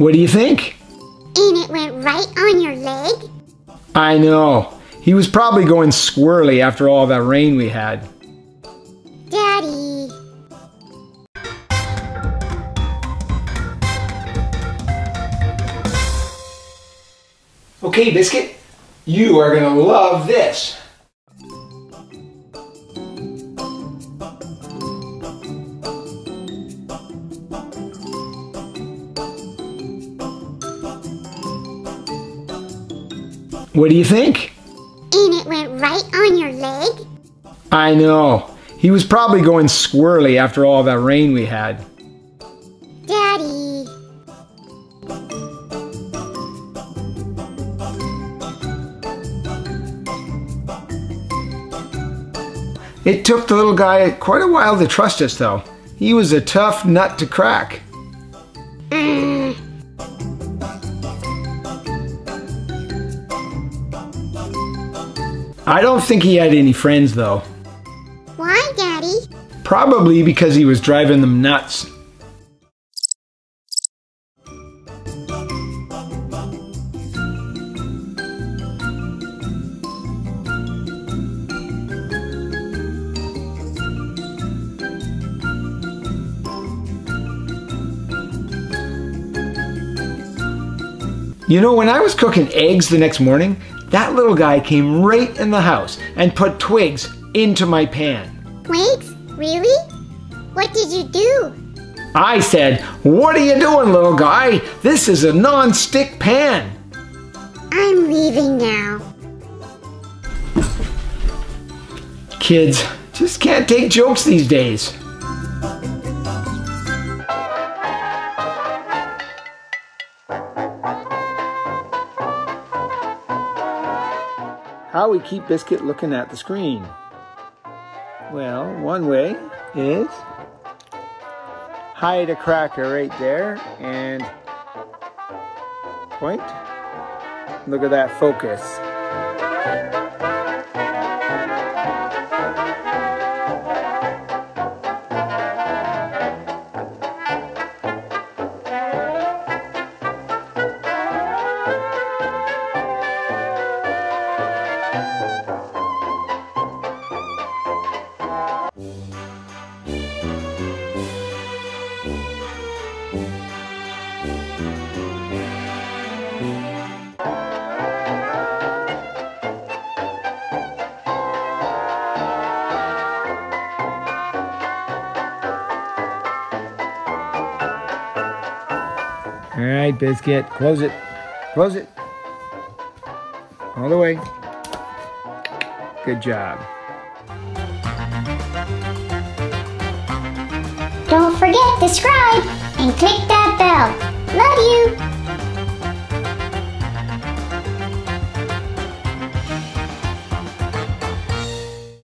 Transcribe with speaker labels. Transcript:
Speaker 1: What do you think?
Speaker 2: And it went right on your leg?
Speaker 1: I know. He was probably going squirrely after all that rain we had.
Speaker 2: Daddy.
Speaker 1: Okay, Biscuit, you are going to love this. What do you think?
Speaker 2: And it went right on your leg?
Speaker 1: I know. He was probably going squirrely after all that rain we had.
Speaker 2: Daddy.
Speaker 1: It took the little guy quite a while to trust us, though. He was a tough nut to crack. I don't think he had any friends, though.
Speaker 2: Why, Daddy?
Speaker 1: Probably because he was driving them nuts. You know, when I was cooking eggs the next morning, that little guy came right in the house and put twigs into my pan.
Speaker 2: Twigs? Really? What did you do?
Speaker 1: I said, What are you doing, little guy? This is a non-stick pan.
Speaker 2: I'm leaving now.
Speaker 1: Kids just can't take jokes these days. How we keep Biscuit looking at the screen? Well, one way is hide a cracker right there and point. Look at that focus. All right, Biscuit, close it. Close it. All the way. Good job.
Speaker 2: Don't forget to subscribe and click that bell. Love you.